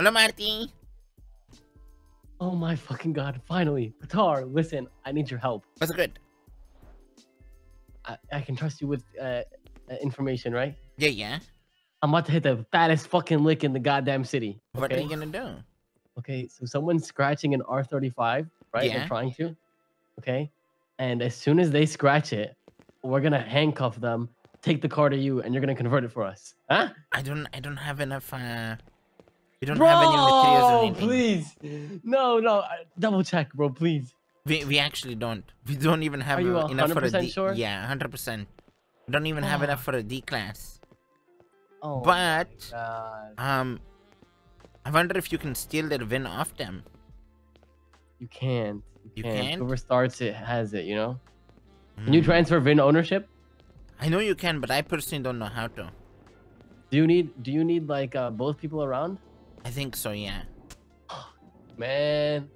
Hello, Marty. Oh my fucking god! Finally, Patar. Listen, I need your help. What's good? I, I can trust you with uh, uh, information, right? Yeah, yeah. I'm about to hit the fattest fucking lick in the goddamn city. What are you gonna do? Okay, so someone's scratching an R35, right? Yeah. They're trying to. Okay. And as soon as they scratch it, we're gonna handcuff them, take the car to you, and you're gonna convert it for us. Huh? I don't. I don't have enough. Uh, we don't have any materials or Bro, anything. please. No, no. Double check, bro, please. We we actually don't. We don't even have enough for a 100% D. sure? Yeah, hundred percent. We don't even have enough Ah. for a D class. Oh. But um, I wonder if you can steal their VIN off them. You can't. You can't. can't? Whoever starts it has it, you know? Can you Hmm. transfer VIN ownership? I know you can, but I personally don't know how to. Do you need do you need like uh, both people around? I think so. Yeah. Man,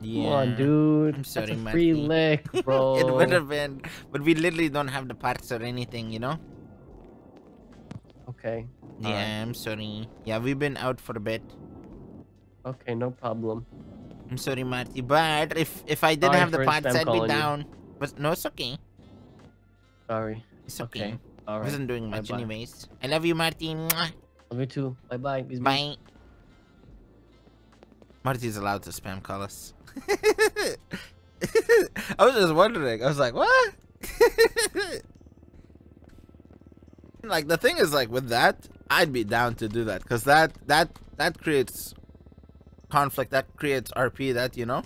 Yeah. come on, dude. I'm sorry, That's a free Marty. lick, bro. it would have been, but we literally don't have the parts or anything, you know. Okay. Yeah, Alright. I'm sorry. Yeah, we've been out for a bit. Okay, no problem. I'm sorry, Marty. But if if I did Sorry have the parts, I'd be calling you. down. But no, it's okay. Sorry. It's okay. Okay. All right. Wasn't doing much Bye-bye. anyways. I love you, Marty. Love you too. Bye bye. Bye. Marty's allowed to spam call us. I was just wondering. I was like, what? like the thing is, like with that, I'd be down to do that because that that that creates conflict. That creates RP. That you know.